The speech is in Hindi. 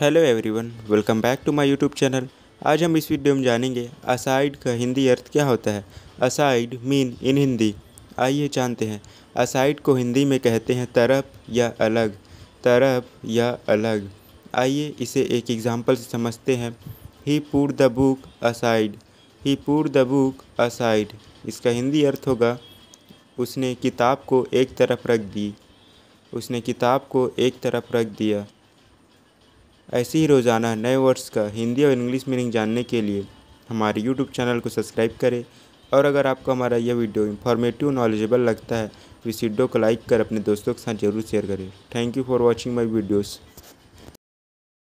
Hello everyone welcome back to my YouTube channel आज हम इस वीडियो में जानेंगे असाइड का हिंदी अर्थ क्या होता है? असाइड मीन इन हिंदी आइए जानते हैं। असाइड को हिंदी में कहते हैं तरफ़ या अलग। तरफ़ या अलग। आइए इसे एक एग्जांपल से समझते हैं। He put the book aside he put the book aside इसका हिंदी अर्थ होगा, उसने किताब को एक तरफ़ रख दी। उसने किताब को एक तरफ़ रख दिया। ऐसे ही रोज़ाना नए वर्ड्स का हिंदी और इंग्लिश मीनिंग जानने के लिए हमारे यूट्यूब चैनल को सब्सक्राइब करें और अगर आपको हमारा यह वीडियो इन्फॉर्मेटिव नॉलेजेबल लगता है तो इस वीडियो को लाइक कर अपने दोस्तों के साथ ज़रूर शेयर करें। Thank you for watching my videos